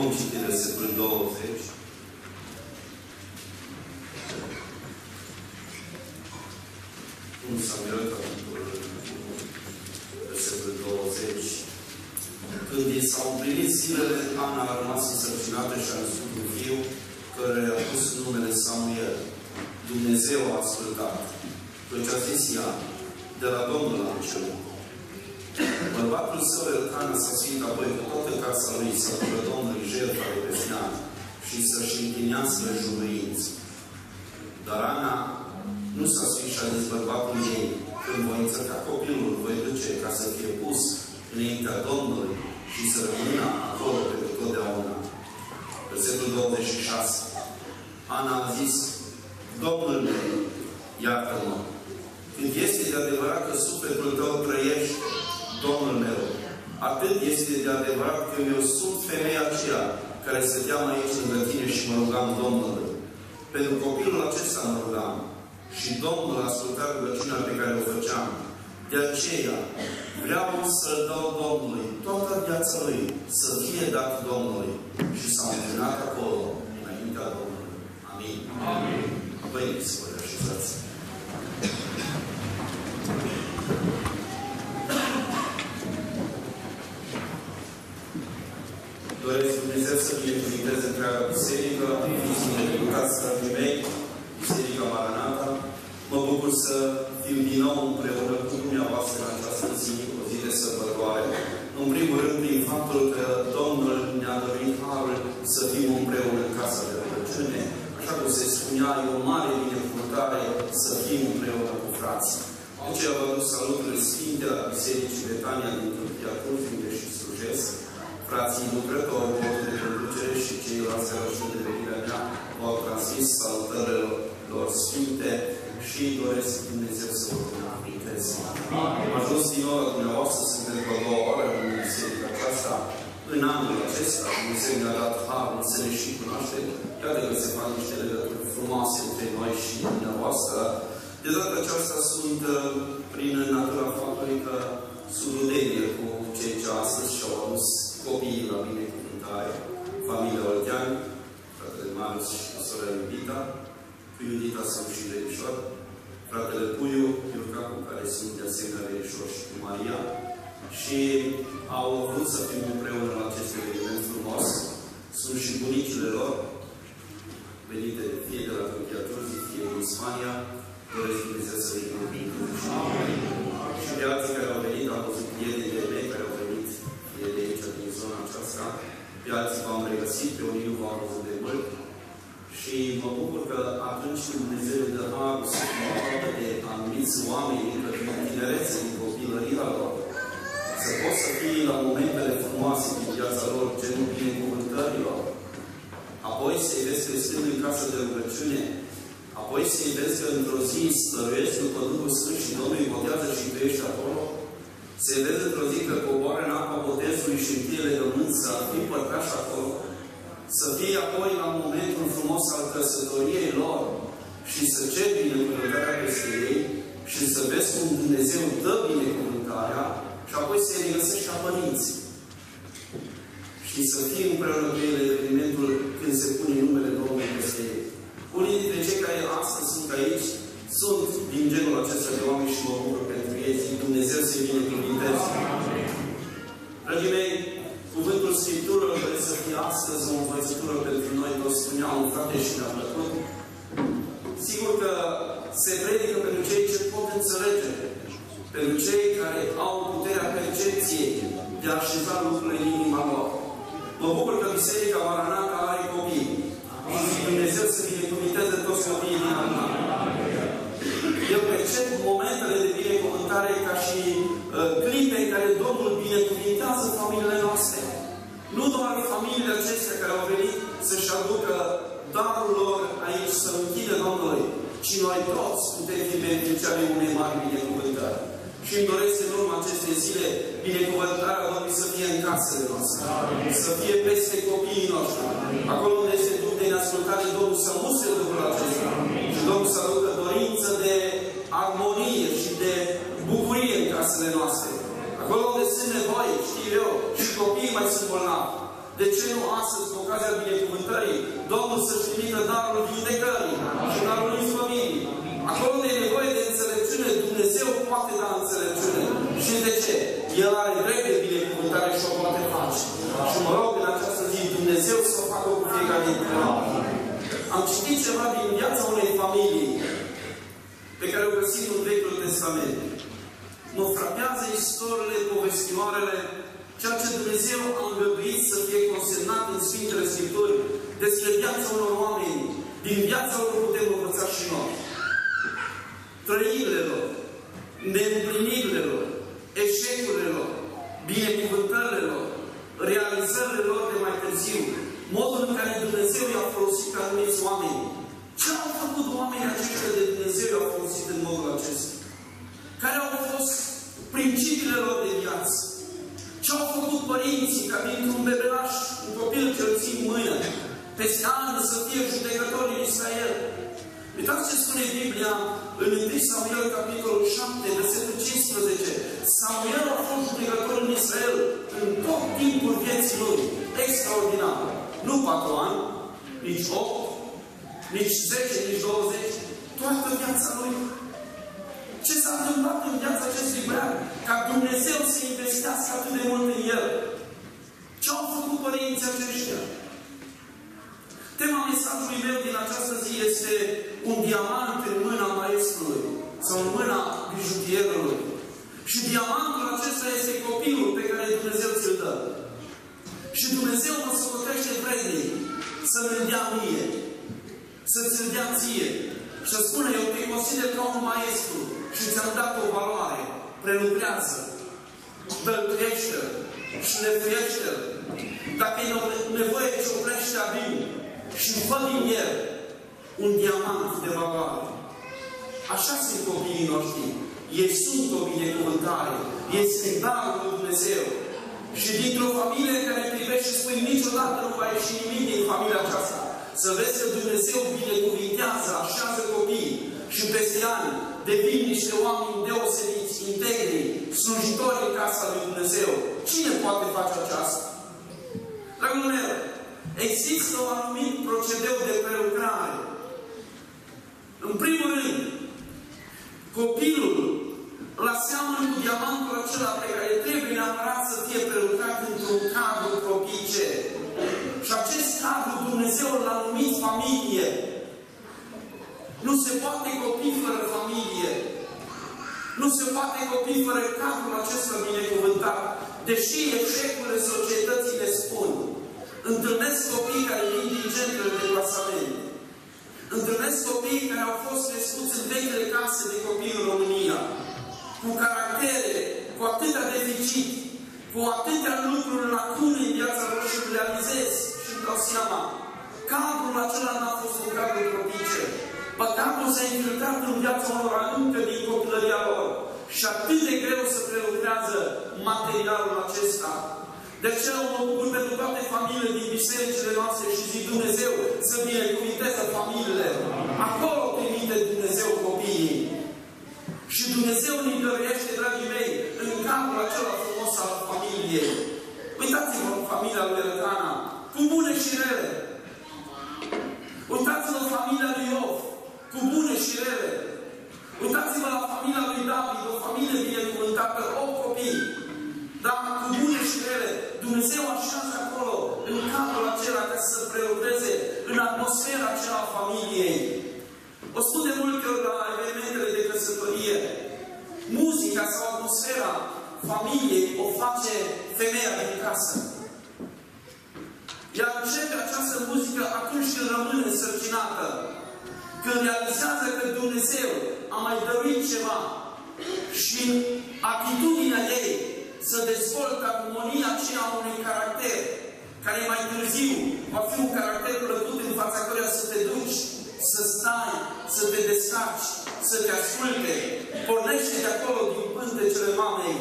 Vom citi versetul 20. Un Samuel, capitolul 1, versetul 20. Când i s-au împlinit zilele, Ana a rămas însărcinată și a născut un fiu, care a pus numele Samuel. Dumnezeu a ascultat. Deci a zis ea, de la Domnul am cerut. Bărbatul său, Elcana, s-a suit apoi cu toată casa lui să ducă Domnului jertfa de pesnean și să-și închinească juruinți. Dar Ana nu s-a suit și a zis bărbatul ei, când voi înțăca copilul, voi duce ca să fie pus înaintea Domnului și să rămână acolo pentru totdeauna. Versetul 26. Ana a zis, Domnul meu, iartă-mă. Când este de adevărat că sufletul tău trăiești, Domnul meu, atât este de adevărat că eu sunt femeia aceea care stăteam aici lângă tine și mă rugam Domnului. Pentru copilul acesta mă rugam. Și Domnul a ascultat rugăciunea pe care o făceam. De aceea, vreau să-L dau Domnului toată viața Lui, să fie dat Domnului. Și s-a înclinat acolo, înaintea Domnului. Amin. Amin. Veniți, vă așezați. Să fiu din nou împreună cu dumneavoastră în această zi, o zi de sărbătoare. În primul rând, prin faptul că Domnul ne-a dorit harul să fim împreună în casa de rugăciune. Așa cum se spunea, e o mare binecuvântare să fim împreună cu frații. De aceea vă duc salutul Sfinte la Bisericii Betania din Tâmpia Turci, unde și slujesc frații lucrători, votul de conducere și ceilalți rășuni de venirea mea v-au transmis salutările lor sfinte și doresc Dumnezeu să vă binecuvânteze. Am ajuns din nou la dumneavoastră, suntem pe două ore în biserica aceasta. În anul acesta, Dumnezeu ne-a dat har, înțeles și cunoaștere. Iată că se fac niște legături frumoase între noi și dumneavoastră. De data aceasta sunt prin natura faptului că sunt rudenie cu cei ce astăzi și-au adus copiii la binecuvântare, familia Oltean, fratele Marius și sora iubita, cu Iudita sunt și verișor, fratele Puiu, Iurca, cu care sunt de asemenea verișor și cu Maria, și au vrut să fim împreună la acest eveniment frumos. Sunt și bunicile lor, venite fie de la Turcia Turzii, fie din Spania, doresc Dumnezeu să le binecuvânteze. Și de alții care au venit, am văzut prietenii mei care au venit de aici, din zona aceasta. Pe alții v-am regăsit, pe unii nu v-am văzut de mult. Și mă bucur că atunci când Dumnezeu dă harul să mă aproape de anumiți oameni încă din tinerețe, din copilăria lor, să pot să fii la momentele frumoase din viața lor, genul binecuvântărilor, apoi să-i vezi că stând în casă de rugăciune, apoi să-i vezi că într-o zi stăruiești după Duhul Sfânt și Domnul îi botează și tu ești acolo, se vede într-o zi că coboară în apa botezului și întâie legământ să fii părtaș acolo, să fii apoi la momentul frumos al căsătoriei lor și să ceri binecuvântarea peste ei și să vezi cum Dumnezeu dă binecuvântarea și apoi să-i regăsești ca părinții. Și să fii împreună cu ele evenimentul când se pune numele Domnului peste ei. Unii dintre cei care astăzi sunt aici sunt din genul acesta de oameni și mă bucur pentru ei. Dumnezeu să-i binecuvinteze. Dragii mei, cuvântul Scripturilor trebuie să fie astăzi o învățătură pentru noi, toți spuneau un frate și ne-a plăcut. Sigur că se predică pentru cei ce pot înțelege, pentru cei care au puterea percepției de a așeza lucrurile în inima lor. Mă bucur că Biserica Maranata are copii. Și Dumnezeu să binecuvinteze toți copiii din anul eu percep momentele de binecuvântare ca și uh, clipe în care Domnul binecuvintează familiile noastre. Nu doar familiile acestea care au venit să-și aducă darul lor aici, să închide Domnului, ci noi toți putem fi beneficiari unei mari binecuvântări. Și îmi doresc în urmă aceste zile binecuvântarea Domnului să fie în casele noastre. Amin. Să fie peste copiii noștri. Acolo unde este Duh de neascultare, Domnul să muse lucrul acesta. Amin. Și Domnul să aducă dorință de armonie și de bucurie în casele noastre. Acolo unde sunt nevoi, știu eu, și copiii mai sunt bolnavi. De ce nu astăzi, cu ocazia binecuvântării, Domnul să-și trimită darul vindecării și darul izbăvirii? Acolo unde e nevoie de înțelepciune, Dumnezeu poate da înțelepciune. Și de ce? El are drept de binecuvântare și o poate face. Și mă rog în această zi, Dumnezeu să o facă cu fiecare dintre noi. Am citit ceva din viața unei familii pe care o găsim în Vechiul Testament. Mă frapează istoriile, povestioarele, ceea ce Dumnezeu a îngăduit să fie consemnat în Sfintele Scripturi despre viața unor oameni. Din viața lor putem învăța și noi. Trăirile lor, neîmplinirile lor, eșecurile lor, binecuvântările lor, realizările lor de mai târziu, modul în care Dumnezeu i-a folosit pe anumiți oameni. Ce au făcut oamenii aceștia de Dumnezeu i-au folosit în modul acesta? Care au fost principiile lor de viață? Ce au făcut părinții ca dintr-un bebelaș, un copil ce îl țin mână, peste ani să fie judecător în Israel? Uitați ce spune Biblia în 1 Samuel, capitolul 7, versetul 15. Samuel a fost judecător în Israel în tot timpul vieții lui. Extraordinar. Nu 4 ani, nici 8, nici 10, nici 20. Toată viața lui. Ce s-a întâmplat în viața acestui băiat? Ca Dumnezeu să investească atât de mult în el. Ce au făcut părinții aceștia? Tema mesajului meu din această zi este un diamant în mâna maestrului sau în mâna bijutierului. Și diamantul acesta este copilul pe care Dumnezeu ți-l dă. Și Dumnezeu mă socotește vrednic să-mi dea mie, să ți-l dea ție. Și să spune, eu te consider ca un maestru și ți-am dat o valoare, prelucrează, dăltuiește șlefuiește-l. Dacă e nevoie, cioplește abin și fă din el un diamant de valoare. Așa sunt copiii noștri. Ei sunt o binecuvântare. Este darul lui Dumnezeu. Și dintr-o familie care privește și spui niciodată nu va ieși nimic din familia aceasta. Să vezi că Dumnezeu binecuvintează, așează copii și peste ani devin niște oameni deosebiți, integri, slujitori în casa lui Dumnezeu. Cine poate face aceasta? Dragul meu, există un anumit procedeu de prelucrare. În primul rând, copilul la seamănă cu diamantul acela pe care trebuie neapărat să fie prelucrat într-un cadru propice. Și acest cadru Dumnezeu l-a numit familie. Nu se poate copii fără familie. Nu se poate copii fără cadrul acesta binecuvântat. Deși eșecurile societății le spun. Întâlnesc copii care vin din centrele de plasament. Întâlnesc copii care au fost crescuți în vechile case de copii în România. Cu caractere, cu atâtea deficit, cu atâtea lucruri lacune în viața lor și realizez și îmi dau seama. Cadrul acela n-a fost un cadru propice. Păcatul s-a infiltrat în viața unor încă din copilăria lor. Și atât de greu să prelucrează materialul acesta. De aceea mă bucur pentru toate familiile din bisericile noastre și zic Dumnezeu să binecuvinteze familiile. Acolo trimite Dumnezeu copiii. Și Dumnezeu ne dăruiește, dragii mei, în capul acela frumos al familiei. Uitați-vă în familia lui Rădana, cu bune și rele. Uitați-vă în familia lui Iov, cu bune și rele. Uitați-vă la familia lui David, o familie binecuvântată, 8 copii. Dar cu bune și rele, Dumnezeu așează acolo, în cadrul acela, ca să prelucreze în atmosfera aceea a familiei. O spun de multe ori la evenimentele de căsătorie. Muzica sau atmosfera familiei o face femeia din casă. Ea începe această muzică atunci când rămâne însărcinată. Când realizează că Dumnezeu a mai dăruit ceva și atitudinea ei să dezvolte armonia aceea a unui caracter care mai târziu va fi un caracter plăcut în fața căruia să te duci, să stai, să te descarci, să te asculte. Pornește de acolo din pântecele mamei,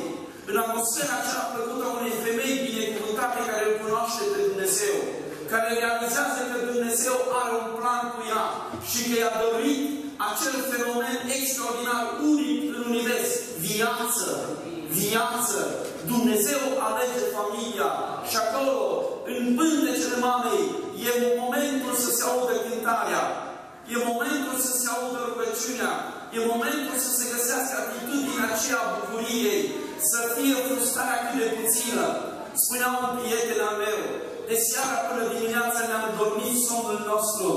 în atmosfera aceea plăcută a unei femei binecuvântate care îl cunoaște pe Dumnezeu, care realizează că Dumnezeu are un plan cu ea și că i-a dăruit acel fenomen extraordinar, unic în univers, viață, viață. Dumnezeu alege familia și acolo, în pântecele mamei, e momentul să se audă cântarea, e momentul să se audă rugăciunea, e momentul să se găsească atitudinea aceea bucuriei, să fie frustrarea cât de puțină. Spunea un prieten al meu, de seara până dimineața ne-am dormit somnul nostru.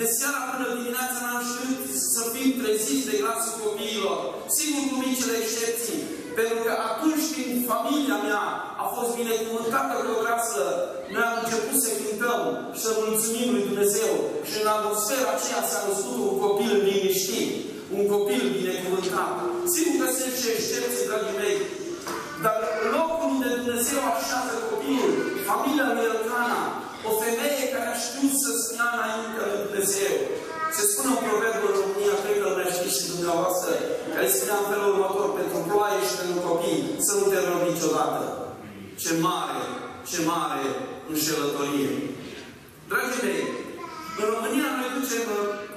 De seara până dimineața n-am știut să fim treziți de glasul copiilor. Sigur cu micile excepții. Pentru că atunci când familia mea a fost binecuvântată cu o grasă, noi am început să cântăm și să mulțumim lui Dumnezeu. Și în atmosfera aceea s-a născut un copil liniștit, un copil binecuvântat. Sigur că sunt și excepții, dragii mei, dar locul unde Dumnezeu așează copilul, familia lui Elcana, o femeie care a știut să stea înainte lui Dumnezeu. Se spune un proverb în România, cred că îl știți și dumneavoastră, care spunea în felul următor, pentru ploaie și pentru copii, să nu te rog niciodată. Ce mare, ce mare înșelătorie. Dragii mei, în România noi ducem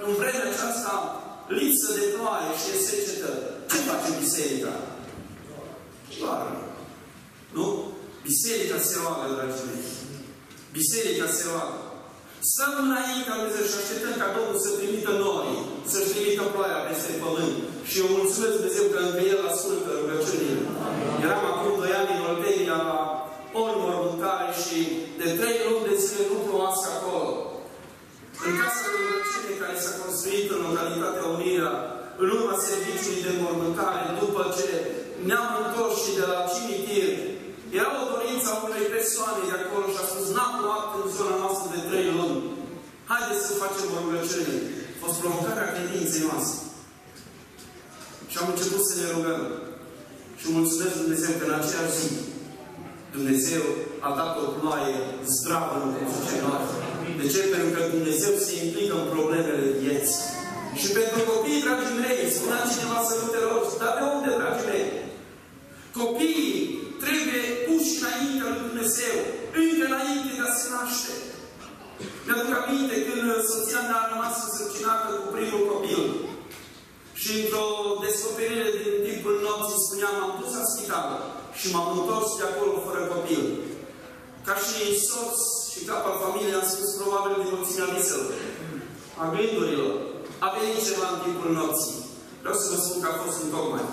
în vremea aceasta lipsă de ploaie și de secetă. Ce face biserica? Doar. Nu? Biserica se roagă, dragii mei. Biserica se roagă. Stăm înaintea lui Dumnezeu și așteptăm ca Domnul să trimită nori, să-și trimită ploaia peste pământ. Și eu mulțumesc Dumnezeu că încă El ascultă rugăciunile. Eram acum doi ani în Oltenia la ori mormântare și de trei luni de zile nu plouască acolo. În casa de rugăciune care s-a construit în localitatea Unirea, în urma serviciului de mormântare, după ce ne-am întors și de la cimitir, era o dorință a unei persoane de acolo și a spus, n-a plouat în zona noastră de trei luni. Haideți să facem o rugăciune. A fost provocarea credinței noastre. Și am început să ne rugăm. Și mulțumesc Dumnezeu că în aceeași zi Dumnezeu a dat o ploaie zdravă în vieții noastre. De ce? Pentru că Dumnezeu se implică în problemele vieții. Și pentru copii, dragii mei, spunea cineva să nu te rogi, dar de unde, dragii mei? Copiii trebuie puși înaintea lui Dumnezeu, încă înainte de a se naște. Mi-aduc aminte când soția mea a rămas însărcinată cu primul copil. Și într-o descoperire din timpul nopții spuneam, am dus la spitală și m-am întors de acolo fără copil. Ca și soț și cap al familiei am spus probabil din mulțimea viselor, a gândurilor. A venit ceva în timpul nopții. Vreau să vă spun că a fost în tocmai.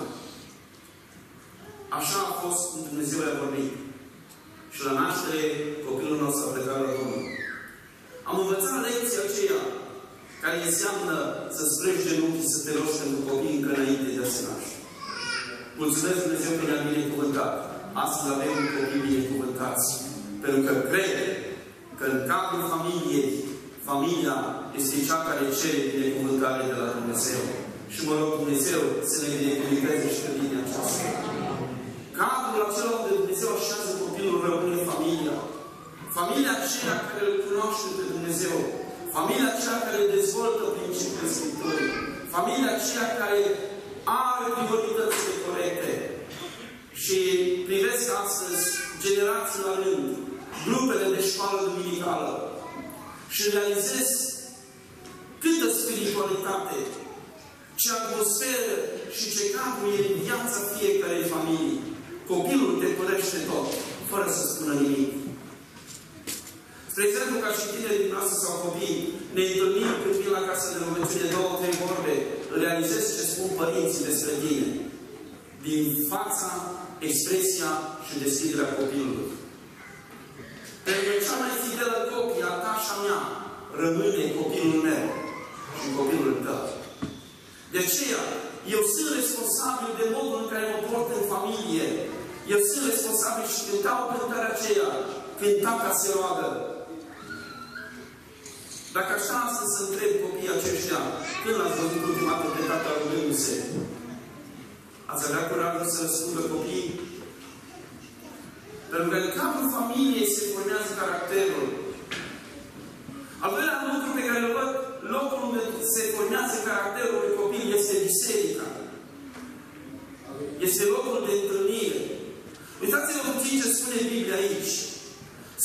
Așa a fost cum Dumnezeu a vorbit. Și la naștere, copilul nostru a plecat la Domnul. Am învățat lecția aceea care înseamnă să strângi genunchii să te rogi pentru copii încă înainte de a se naște. Mulțumesc Dumnezeu că ne-a binecuvântat. Astăzi avem copii binecuvântați. Pentru că cred că în cadrul familiei, familia este cea care cere binecuvântare de la Dumnezeu. Și mă rog Dumnezeu să ne binecuvânteze și pe bine aceasta. Cadrul acela unde Dumnezeu așează copilul rămâne familia. Familia aceea care îl cunoaște pe Dumnezeu. Familia aceea care dezvoltă principiile Scripturii. Familia aceea care are prioritățile corecte. Și privesc astăzi generații la rând, grupele de școală duminicală și realizez câtă spiritualitate, ce atmosferă și ce cadru e în viața fiecarei familii. Copilul te părește tot, fără să spună nimic. Spre exemplu, ca și tinerii noastre sau copii, ne întâlnim când vin la casă de rugăciune două, trei vorbe, realizez ce spun părinții despre tine. Din fața, expresia și deschiderea copilului. Pentru că cea mai fidelă copie a ta și a mea rămâne copilul meu și copilul tău. De aceea, eu sunt responsabil de modul în care mă port în familie. Eu sunt responsabil și când dau cântarea aceea, când tata se roagă. Dacă așa să să întreb copiii aceștia, când l-ați văzut ultima dată pe tata rugându-se? Ați avea curajul să răspundă copiii? Pentru că în capul familiei se formează caracterul. Al doilea lucru pe care îl văd, locul unde se formează caracterul unui copil este biserica. Este locul de întâlnire. Uitați-vă puțin ce spune Biblia aici.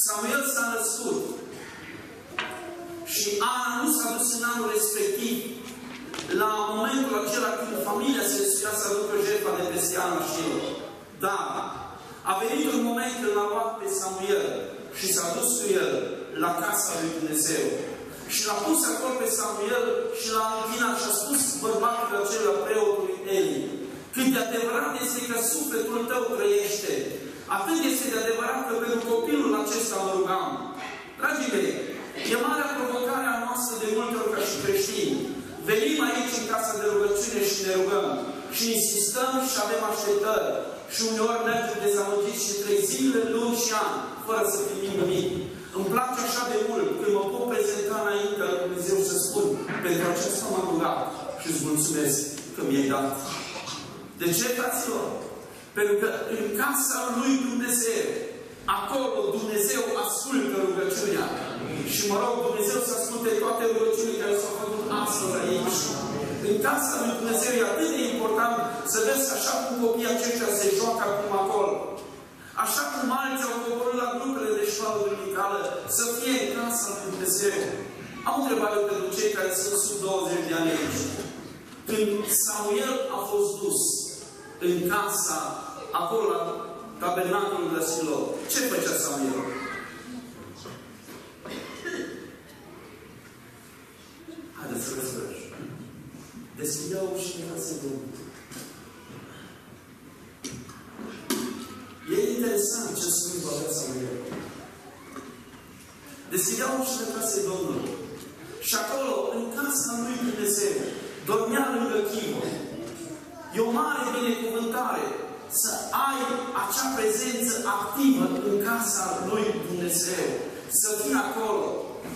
Samuel s-a născut. Și Ana nu s-a dus în anul respectiv la momentul acela când familia se deschidea să aducă jertfa de peste Ana și el. Dar a venit un moment când l-a luat pe Samuel și s-a dus cu el la casa lui Dumnezeu. Și l-a pus acolo pe Samuel și l-a închinat și a spus bărbatul acela preotului Eli. Cât de adevărat este că sufletul tău trăiește, atât este de adevărat că pentru copilul acesta mă rugam. Dragii mei, e marea provocare a noastră de multe ori ca și creștini. Venim aici în casa de rugăciune și ne rugăm. Și insistăm și avem așteptări. Și uneori mergem dezamăgiți și trei zile, luni și ani, fără să primim nimic. Îmi place așa de mult când mă pot prezenta înainte la Dumnezeu să spun pentru acesta m-am rugat și îți mulțumesc că mi-ai dat. De ce, fraților? Pentru că în casa lui Dumnezeu, acolo Dumnezeu ascultă rugăciunea. Și mă rog Dumnezeu să asculte toate rugăciunile care s-au făcut astăzi aici. În casa lui Dumnezeu e atât de important să vezi așa cum copiii aceștia se joacă acum acolo. Așa cum alții au coborât la grupele de școală duminicală, să fie în casa lui Dumnezeu. Am o întrebare pentru cei care sunt sub 20 de ani aici. Când Samuel a fost dus în casa, acolo la tabernacolul de Silo, ce făcea Samuel? Haideți să vezi Deschideau și era să Domnul. E interesant ce spune avea Samuel. Deschideau și de case Domnului. Și acolo, în casa lui Dumnezeu, dormea lângă chivă. E o mare binecuvântare să ai acea prezență activă în casa lui Dumnezeu. Să fii acolo.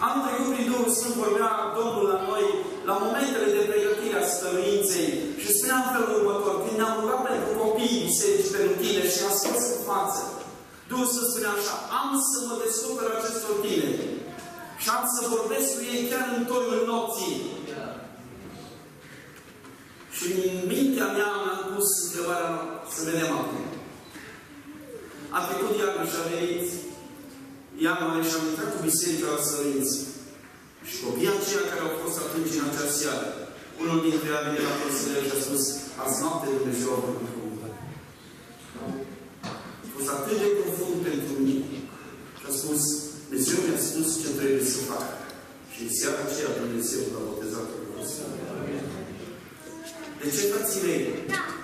Am trecut prin Duhul Sfânt, vorbea Domnul la noi, la momentele de pregătire a stăruinței și spuneam felul următor, când ne-am rugat pentru copiii biserici, pentru tine și am spus în față, Duhul Sfânt spunea așa, am să mă descoper acestor tine și am să vorbesc cu ei chiar în toiul nopții. Și în mintea mea am pus întrebarea, să vedem acum. A trecut iarna și a venit ianuarie și am intrat cu biserica la Sărinți. Și copiii aceia care au fost atunci în acea seară, unul dintre ei a venit la consilier și a spus, azi noapte Dumnezeu a făcut cuvânt. A fost atât de profund pentru mine. Și a spus, Dumnezeu mi-a spus ce trebuie să fac. Și în seara aceea Dumnezeu l-a botezat cu De ce, frații mei?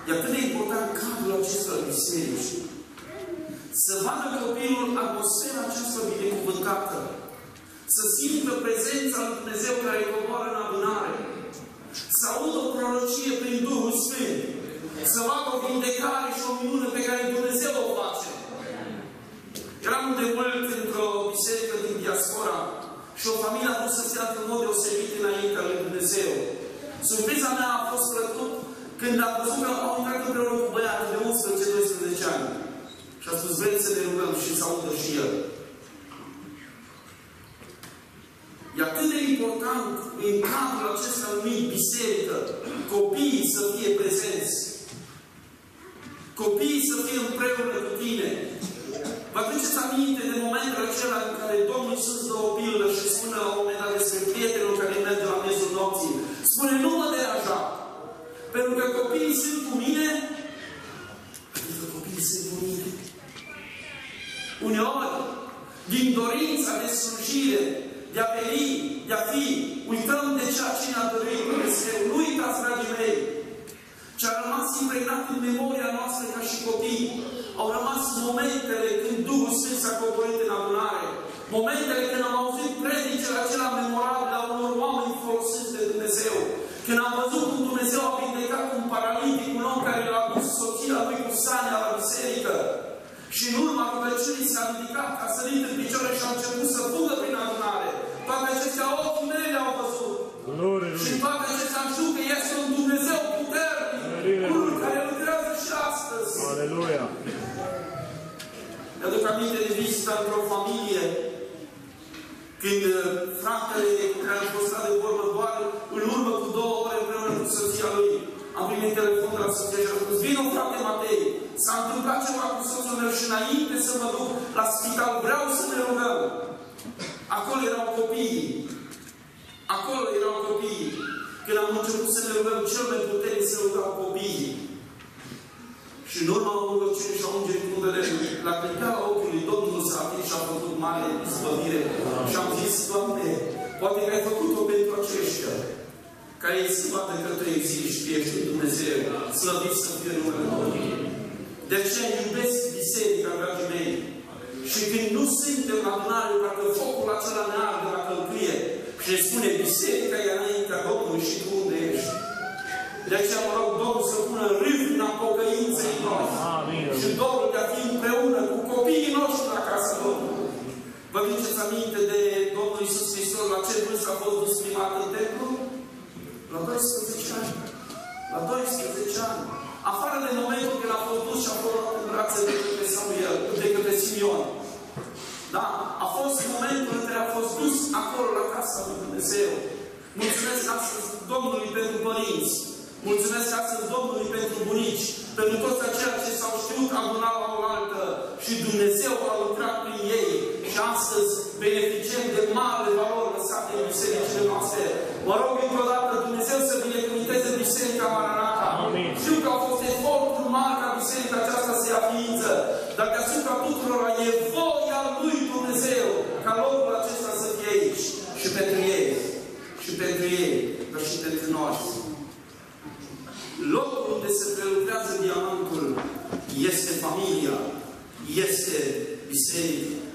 E atât de important cadrul acesta biserici să vadă copilul atmosfera aceasta binecuvântată. Să simtă prezența lui Dumnezeu care coboară în adunare. Să audă o prorocie prin Duhul Sfânt. Să vadă o vindecare și o minune pe care Dumnezeu o face. Eram de mult într-o biserică din diaspora și o familie a vrut să se în mod deosebit înaintea lui Dumnezeu. Surpriza mea a fost plăcut când a văzut că au intrat împreună cu băiatul de 11-12 ani. Și a spus, vrem să ne rugăm și să audă și el. E atât de important în cadrul acesta numit biserică, copiii să fie prezenți. Copiii să fie împreună cu tine. Vă aduceți aminte de momentele acela în care Domnul Iisus dă o pildă și spune la un moment dat despre prietenul care merge la miezul nopții. Spune, nu mă deranja. Pentru că copiii sunt cu mine, pentru că copiii sunt cu mine. Uneori, din dorința de slujire, de a veni, de a fi, uităm de ceea ce ne-a dorit Dumnezeu. Nu uitați, dragii mei, ce a rămas impregnat în memoria noastră ca și copii, au rămas momentele când Duhul Sfânt s-a coborât în adunare. Momentele când am auzit predicele acela memorabil a unor oameni folosiți de Dumnezeu. Când am văzut cum Dumnezeu a vindecat un paralitic, un om care l-a dus soția lui cu sania la biserică. Și în urma rugăciunii s-a ridicat, a sărit în picioare și a început să fugă prin adunare. Toate acestea ochii mei le-au văzut. Glorie Și toate acestea am știut că este un Dumnezeu puternic. Unul care lucrează și astăzi. Aleluia! Mi-aduc aminte de vizita într-o familie când uh, fratele cu care am fost de vorbă doar în urmă cu două ore împreună cu soția lui. Am primit telefon de la soția și a spus, vină frate Matei, s-a întâmplat ceva cu soțul meu și înainte să mă duc la spital, vreau să ne rugăm. Acolo erau copiii. Acolo erau copiii. Când am început să ne rugăm, cel mai puternic să rugau copiii. Și în urma rugăciunii și a ungerii cu la cânteala ochiului, Domnul s-a atins și a făcut mare izbăvire. Și am zis, Doamne, poate că ai făcut-o pentru aceștia care îi se vadă că Tu existi, ești un Dumnezeu, slăvit să fie numele Domnului. De aceea iubesc biserica, dragii mei. Și când nu suntem la adunare, parcă focul acela ne arde la călcâie și ne spune, biserica e înaintea Domnului și tu unde ești. De aceea mă rog Domnul să pună râvna pocăinței noastre și dorul de a fi împreună cu copiii noștri la casa Domnului. Vă duceți aminte de Domnul Iisus Hristos la ce vârstă a fost dus prima în templu? La 12 ani. La 12 ani. Afară de momentul când a fost dus și a fost luat în brațe de către Samuel, de către Simeon. Da? A fost momentul în care a fost dus acolo la casa lui Dumnezeu. Mulțumesc astăzi Domnului pentru părinți. Mulțumesc astăzi Domnului pentru bunici, pentru toți aceia ce s-au știut aduna la o altă și Dumnezeu a lucrat prin ei și astăzi beneficiem de mare valori lăsate în bisericile noastre. Mă rog încă o dată Dumnezeu să binecuvinteze Biserica Maranata. Amin. Știu că au fost eforturi mari ca Biserica aceasta să ia ființă, dar deasupra tuturor e voia lui Dumnezeu ca locul acesta să fie aici și pentru ei. Și pentru ei, dar și pentru noi. Locul unde se prelucrează diamantul este familia, este biserica. Un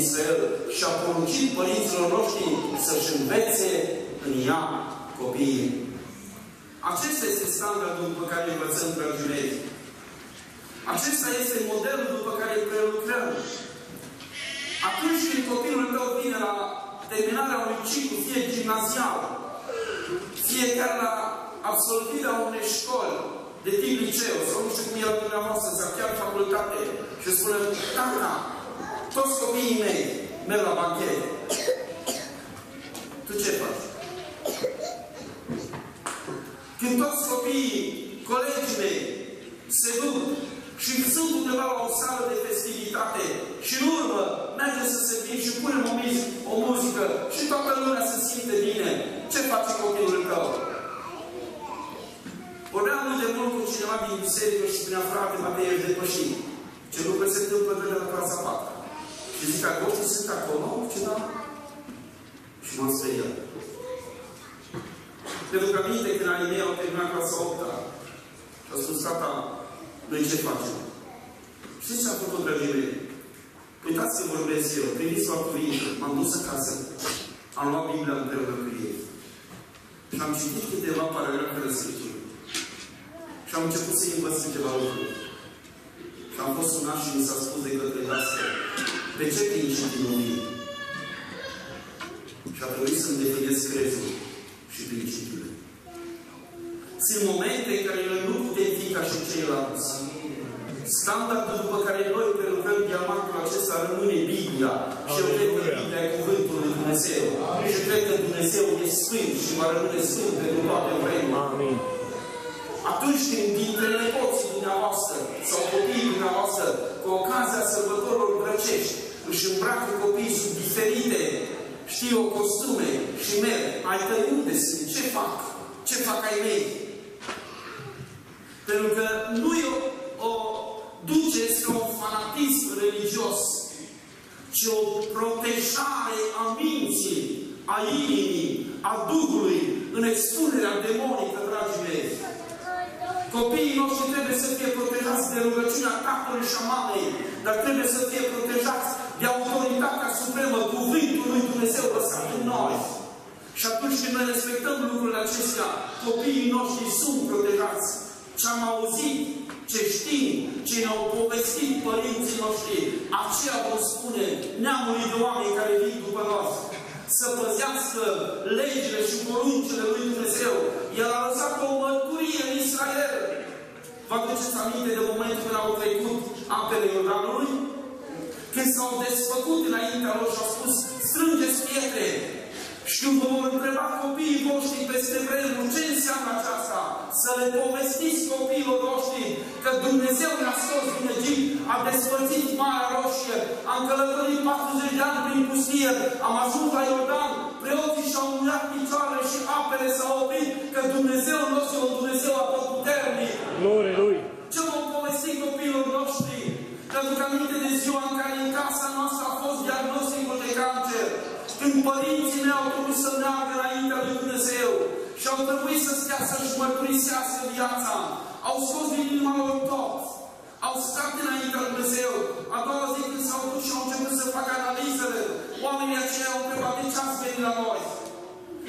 Israel și a poruncit părinților noștri să-și învețe în ea copiii. Acesta este standardul după care învățăm, dragii mei. Acesta este modelul după care îl prelucrăm. Atunci când copilul tău vine la terminarea unui ciclu, fie gimnazial, fie chiar la absolvirea unei școli de tip liceu, sau nu știu cum e la dumneavoastră, sau chiar facultate, și spune, tata, toți copiii mei merg la banchet. Tu ce faci? Când toți copiii, colegii mei, se duc și sunt undeva la o sală de festivitate și în urmă merge să se fie și punem o, o muzică și toată lumea se simte bine. Ce face copilul tău? Vorbeam mult de mult cu cineva din biserică și spunea, frate, mă ești depășit. Ce lucruri se întâmplă de la clasa 4. Și zic, agoștii sunt acolo, ce da? Și m-am speriat. Pentru că aminte când anii mei au terminat clasa 8 -a, și au spus, tata, noi ce facem? Știți ce a făcut, dragii mei? Uitați ce vorbesc eu. Priviți la cuvinte. M-am dus acasă. Am luat Biblia împreună cu ei. Și am citit câteva paragrafe de Scriptură. Și am început să învăț câteva lucruri. Și am fost sunat și mi s-a spus de către dasă, de ce principii nu vii? Și a trebuit să-mi definez crezul și principiile. Sunt momente în care noi nu putem fi ca și ceilalți. Standardul după care noi prelucrăm diamantul acesta rămâne Biblia. Și eu cred că Biblia e Cuvântul lui Dumnezeu. Și cred că Dumnezeu e Sfânt și va rămâne Sfânt pentru toate vremuri. Amin. Atunci când dintre nepoții dumneavoastră sau copiii dumneavoastră, cu ocazia sărbătorilor grăcești, își îmbracă copiii sub diferite, știu, costume și merg, ai tăi unde sunt? Ce fac? Ce fac ai mei? Pentru că nu e o, o duceți ca un fanatism religios, ci o protejare a minții, a inimii, a Duhului, în expunerea demonică, dragii mei. Copiii noștri trebuie să fie protejați de rugăciunea tatălui și a mamei, dar trebuie să fie protejați de autoritatea supremă, cuvântul lui Dumnezeu lăsat în noi. Și atunci când noi respectăm lucrurile acestea, copiii noștri sunt protejați. Ce am auzit, ce știm, ce ne-au povestit părinții noștri, aceea vom spune neamului de oameni care vin după noi. Să păzească legile și poruncile lui Dumnezeu. El a lăsat o mărturie în Israel. Vă aduceți aminte de momentul când au trecut apele Iordanului? Când s-au desfăcut înaintea lor și au spus, strângeți pietre, și vă vor întreba copiii voștri peste vremuri ce înseamnă aceasta. Să le povestiți copiilor voștri că Dumnezeu ne-a scos din Egipt, a despărțit Marea Roșie, am călătorit 40 de ani prin pustie, am ajuns la Iordan, preoții și-au muiat picioarele și apele s-au oprit, că Dumnezeu nostru e un Dumnezeu atotputernic. Glorie Lui! Ce vom povesti copiilor noștri? Că aduc aminte de ziua în care în casa noastră a fost diagnosticul de cancer. Când părinții mei au trebuit să meargă înaintea lui Dumnezeu și au trebuit să stea să-și mărturisească viața, au scos din inima lor tot. Au stat înaintea lui Dumnezeu. A doua zi când s-au dus și au început să facă analizele, oamenii aceia au întrebat de ce ați venit la noi.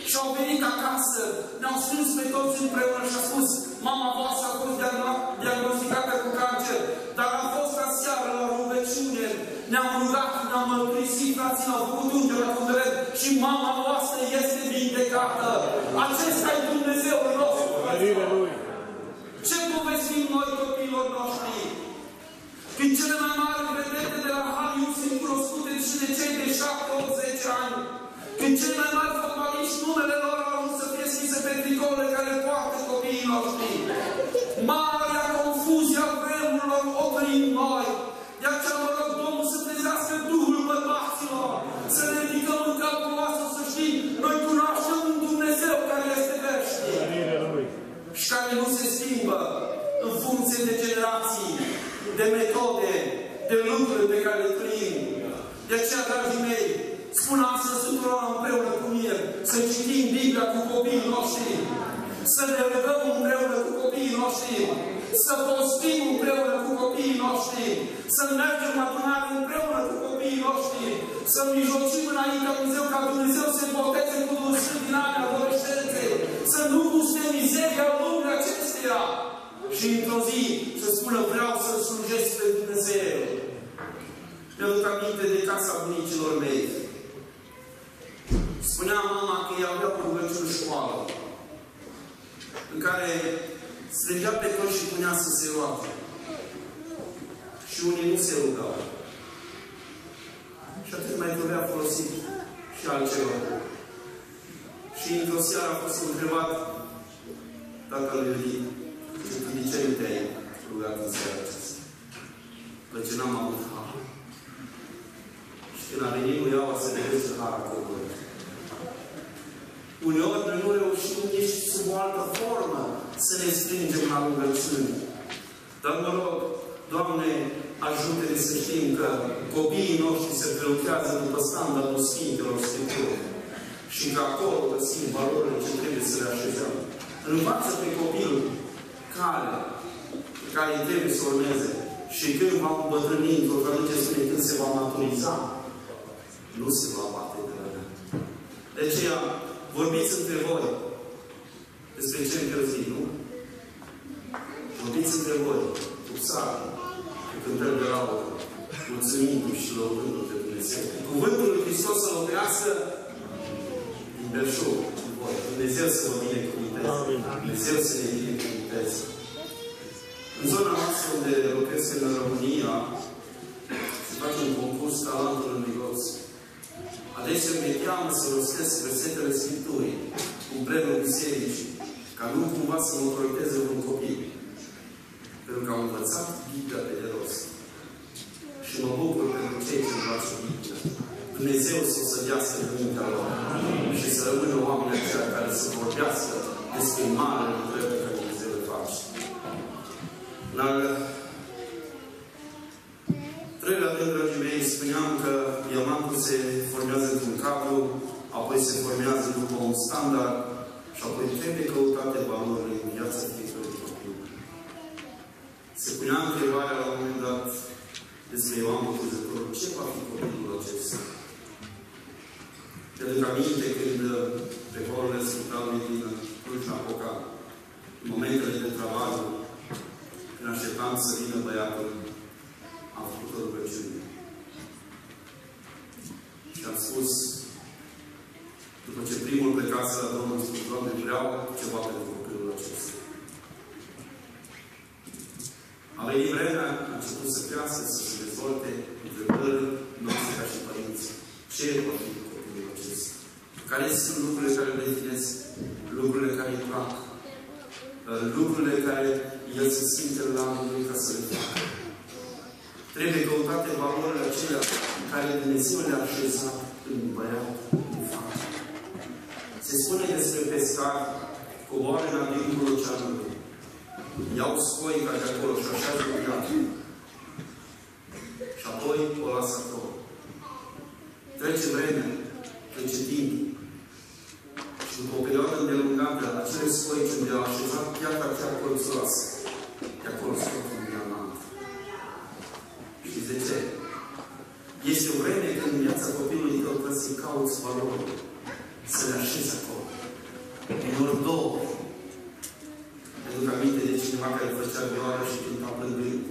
Și au venit acasă, ne-au strâns pe toți împreună și a spus, mama voastră a fost diagnosticată cu cancer, dar a fost aseară la rugăciune, ne-am rugat, ne-am mărturisit, frații au făcut ungeri la funderet și mama voastră este vindecată. Acesta e Dumnezeul nostru. Mărire Lui! Ce povestim noi copiilor noștri? Când cele mai mari vedete de la Hollywood sunt cunoscute și de cei de 7-80 ani, când cei mai mari fotbaliști, numele lor au ajuns să fie scrise pe tricourile care poartă copiii noștri. Marea confuzie a vremurilor o trăim noi. De aceea să ne ridicăm în capul nostru să știm, noi cunoaștem un Dumnezeu care este veșnic Mărire Lui! și care nu se schimbă în funcție de generații, de metode, de lucruri pe care le trăim. De aceea, dragii mei, spun astăzi tuturor împreună cu mine să citim Biblia cu copiii noștri, să ne rugăm împreună cu copiii noștri, să postim împreună cu copiii noștri, să mergem la adunare împreună cu copiii noștri, să mijlocim înaintea lui Dumnezeu ca Dumnezeu să boteze cu Duhul Sfânt din anii adolescenței, să nu guste mizeria lumii acesteia și într-o zi să spună vreau să slujesc pe Dumnezeu. Mi-aduc aminte de casa bunicilor mei. Spunea mama că ea avea o rugăciune școală în care strângea pe toți și punea să se roage. Și unii nu se rugau. Și atât mai trebuia folosit și altceva. Și într-o seară a fost întrebat tatălui Eli, de ce nu te-ai rugat în seara aceasta? Că n-am avut har. Și când a venit cu iau să vedeți har acolo. Uneori noi nu reușim nici sub o altă formă să ne strângem la rugăciune. Dar mă rog, Doamne, ajută-ne să știm că copiii noștri se prelucrează după standardul Sfintelor Scripturii și că acolo găsim valorile ce trebuie să le așezăm. Învață pe copil care, pe care trebuie să urmeze. Și când va îmbătrâni într-o traducere spune când se va maturiza, nu se va bate de la De aceea, vorbiți între voi despre ce încălzi, nu? Vorbiți între voi, cu psalmi, cu cântări de laudă, mulțumindu-i și lăudându-i pe Dumnezeu. Cuvântul lui Hristos să locuiască din belșug, în voi. Dumnezeu să vă binecuvânteze. Dumnezeu să ne binecuvânteze. În zona noastră unde lucrez în România, se face un concurs talentul în Migros. Adesea mi cheamă să rostesc versetele Scripturii, un premiu bisericii, ca nu cumva să mă proiecteze un copil. Pentru că am învățat Biblia pe de rost. Și mă bucur pentru cei ce învață Biblia. Dumnezeu să o sădească în mintea lor și să rămână oamenii aceia care să vorbească despre mare lucrări pe care Dumnezeu le face. În al treilea rând, dragii mei, spuneam că diamantul se formează într-un cadru, apoi se formează după un standard și apoi trebuie căutate valorile în viața fiecărui copil. Se punea întrebarea la un moment dat despre Ioan Botezătorul, ce va fi copilul acesta? Pentru că aminte când pe le ascultam din Cluj-Napoca, în momentele de travaliu, când așteptam să vină băiatul, am făcut o rugăciune. Și am spus, după ce primul plecase la Domnul, am spus, Doamne, vreau ceva pentru copilul acesta. A venit vremea, a început să crească, să se dezvolte întrebări noastre ca și părinți. Ce va fi copilul acesta? Care sunt lucrurile care le definesc? Lucrurile care îi plac? Lucrurile care el se simte la lui ca să le facă. Trebuie căutate valorile acelea care Dumnezeu le-a așezat în băiat, despre pescar, coboară în adâncul oceanului. Iau scoica de acolo și așa de viață. Și apoi o lasă acolo. Trece vremea, trece timp. Și după o perioadă îndelungată, acele scoici unde au așezat piatra chiar colțoasă, de acolo scot un diamant. Știți de ce? Este o vreme când în viața copilului tău trebuie să-i cauți valori, să le așezi acolo. Unor două. Pentru că aminte de cineva care făcea vioară și cânta plângând.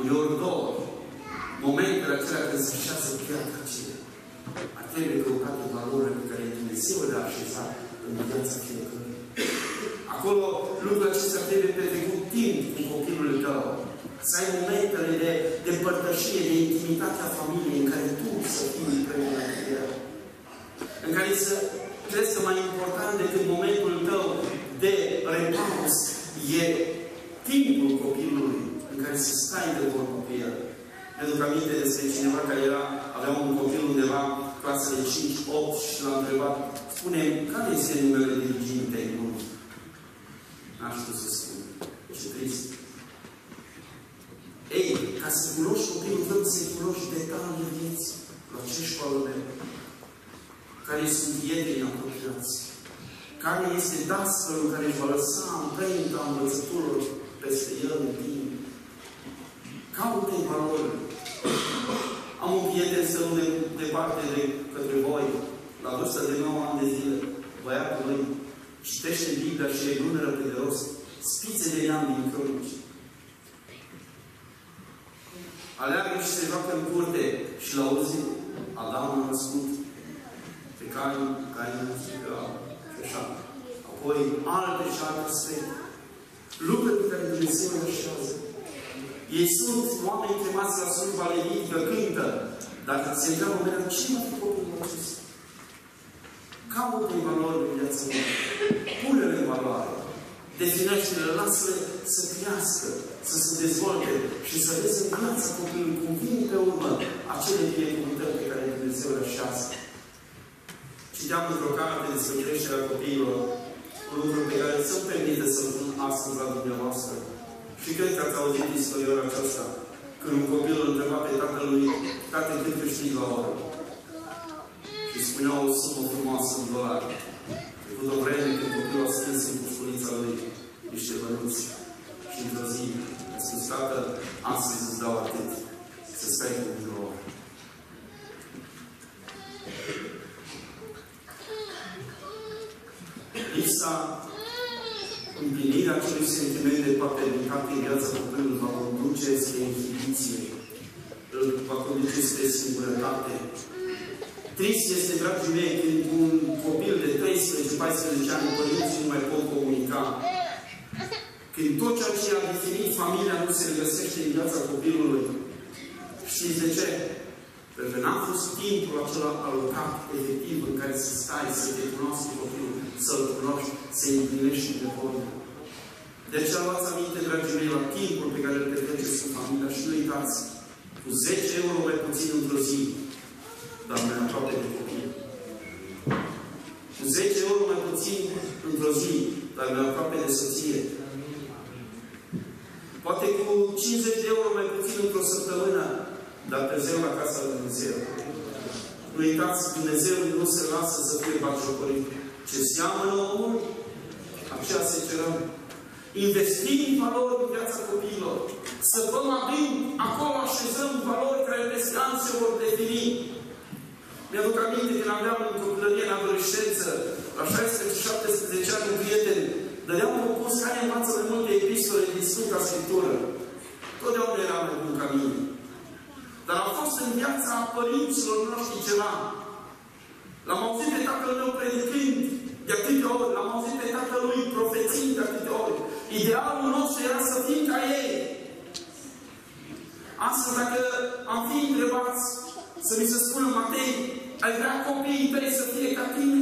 Uneori două. Momentele acelea când se așează piatra aceea. Ar trebui căutate valorile pe care Dumnezeu le-a așezat în viața fiecărui. Acolo lucrul acesta trebuie petrecut timp cu copilul tău. Să ai momentele de, de părtășie, de intimitate a familiei, în care tu să fii împreună cu el. În care să crezi că mai important decât momentul tău de repaus e timpul copilului în care să stai de vorbă cu el. Pentru că aminte despre cineva care era, avea un copil undeva, clasele 5-8 și l-a întrebat, spune, care este numele dirigintei lui? N-am știut să spun. Ce trist. Ei, ca să cunoști copilul tău, să cunoști detaliile vieții. La ce școală merg? Care sunt prietenii apropiați? Care este dascălul care își va lăsa amprenta învățăturilor peste el în timp? Caută în valori. Am un prieten să nu de, departe de către voi, la vârstă de 9 ani de zile, băiatul lui, citește Biblia și e numeră pe de rost, spițe de neam din cronici. Aleargă și se joacă în curte și la auzi, Adam a născut pe care care nu și așa. Apoi alte și alte aspecte. Lucruri pe care Dumnezeu le așează. Ei sunt oameni chemați la slujba levitică, cântă, dar se întreabă mereu, ce mă fi copilul acesta? Caută în valori în viața lor. Pune-le în valoare. Definește-le, lasă-le să crească, să se dezvolte și să vezi în viața copilului cum vin pe urmă acele binecuvântări pe care Dumnezeu le așează. Citeam într-o carte despre creșterea copiilor, un lucru pe care să-mi permite să-l pun astăzi la dumneavoastră. Și cred că ați auzit istoria aceasta, când un copil îl întreba pe tatălui, tate, cât câștigi la oră? Și spunea o sumă frumoasă în dolari. Trecut o vreme când copilul a strâns în pușculița lui niște bănuți. Și într-o zi a spus, Tată, astăzi îți dau atât. Să stai cu lor. Lipsa împlinirea acelui sentiment de paternitate în viața copilului va conduce spre inhibiție, îl va conduce spre singurătate. Trist este, dragii mei, când un copil de 13-14 ani, părinții nu mai pot comunica. Când tot ceea ce a definit familia nu se regăsește în viața copilului. Știți de ce? Pentru că n-a fost timpul acela alocat efectiv în care să stai, să te cunoști copilul, să-l cunoști, să-i împlinești de vorbe. De aceea luați aminte, dragii mei, la timpul pe care îl petreceți cu familia și nu uitați, cu 10 euro mai puțin într-o zi, dar mai aproape de copii. Cu 10 euro mai puțin într-o zi, dar mai aproape de soție. Poate cu 50 de euro mai puțin într-o săptămână, dar târziu la casa lui Dumnezeu. Nu uitați, Dumnezeu nu se lasă să fie batjocorit. Ce seamănă omul, aceea se cerăm. Investim în valori în viața copiilor. Să vă adânc, acolo așezăm valori care peste ani se vor defini. Mi-aduc aminte când aveam în copilărie, în adolescență, la 16-17 ani, un prieten, dădeam un curs care învață de multe epistole din Sfânta Scriptură. Totdeauna eram în ca mine. Dar a fost în viața părinților noștri ceva. L-am auzit pe tatăl meu predicând de atâtea ori, l-am auzit pe tatăl lui profețind de atâtea ori. Idealul nostru era să fim ca ei. Astăzi, dacă am fi întrebați să mi se spună, Matei, ai vrea copiii tăi să fie ca tine?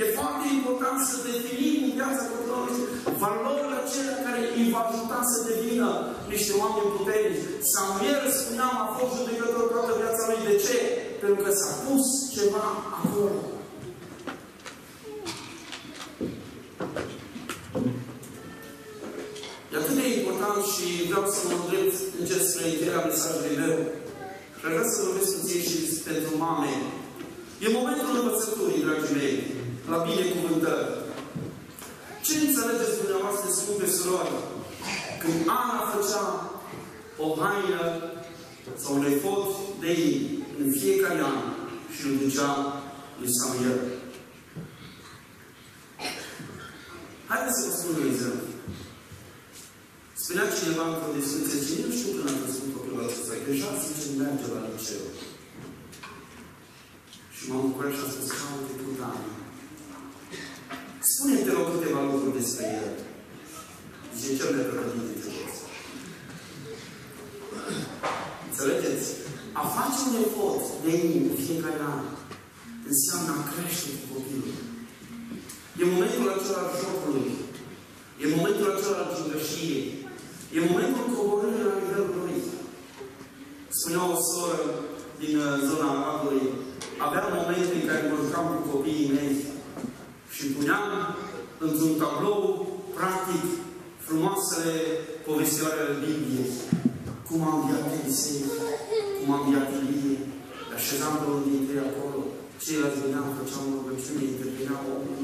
E foarte important să definim în viața copilului valorile acelea care îi va ajuta să devină niște oameni puternici. Samuel, spuneam, a fost judecător toată viața lui. De ce? Pentru că s-a pus ceva acolo. Vreau să mă îndrept încet spre încheierea mesajului meu. Și vreau să vorbesc puțin și pentru mame. E momentul învățăturii, dragii mei la binecuvântări. Ce înțelegeți dumneavoastră, scumpe surori, când Ana făcea o haină sau un efort de ei în fiecare an și îl ducea lui Samuel? Haideți să vă spun un exemplu. Spunea cineva într-o discuție, și nu știu când a văzut copilul acesta, că deja zice, merge la liceu. Și m-am bucurat și am spus, caute cu Dani. Spune-te rog câteva lucruri despre el. Zice cel mai prăpădit dintre toți. Înțelegeți? A face un efort de inimă fiecare an înseamnă a crește cu copilul. E momentul acela al jocului. E momentul acela al gingășiei. E momentul coborârii la nivelul lui. Spunea o soră din uh, zona Arabului, avea momente în care mă jucam cu copiii mei și puneam într-un tablou, practic, frumoasele povestioare ale Bibliei. Cum am înviat Elisei, cum am înviat Ilie, le așezam pe unul dintre ei acolo, ceilalți veneau, făceam o rugăciune, interveneau omul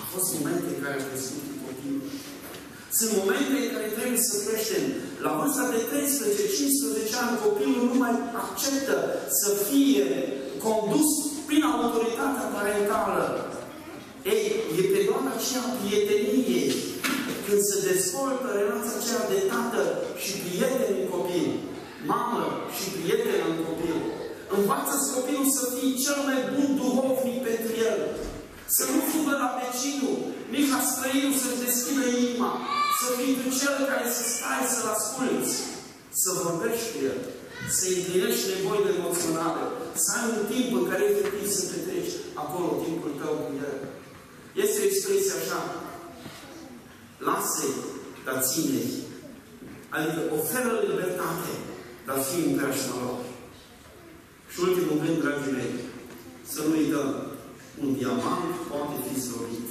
A fost momente în care a crescut cu copilul. Sunt momente în care trebuie să creștem. La vârsta de 13-15 ani, copilul nu mai acceptă să fie condus prin autoritatea parentală. Ei, e perioada aceea prieteniei, când se dezvoltă relația aceea de tată și prieten în copil, mamă și prieten în copil. învață copilul să fie cel mai bun duhovnic pentru el. Să nu fugă la vecinul, nici la străinul să-și deschidă inima. Să fii tu cel care să stai să-l asculți. Să vorbești cu el. Să împlinești nevoile emoționale. Să ai un timp în care efectiv să petreci acolo timpul tău cu el. Este o expresie așa. Lasă-i, dar ține-i. Adică oferă libertate, dar fii în preajma lor. Și ultimul gând, dragii mei, să nu uităm, un diamant poate fi slobit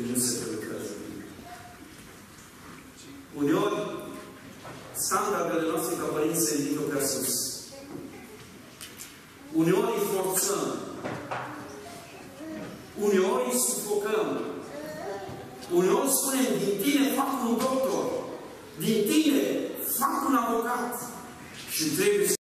când nu se prelucrează bine. Uneori, standardele noastre ca părinți se ridică prea sus. Uneori îi forțăm Uneori îi sufocăm. Uneori spune, din tine fac un doctor, din tine fac un avocat. Și trebuie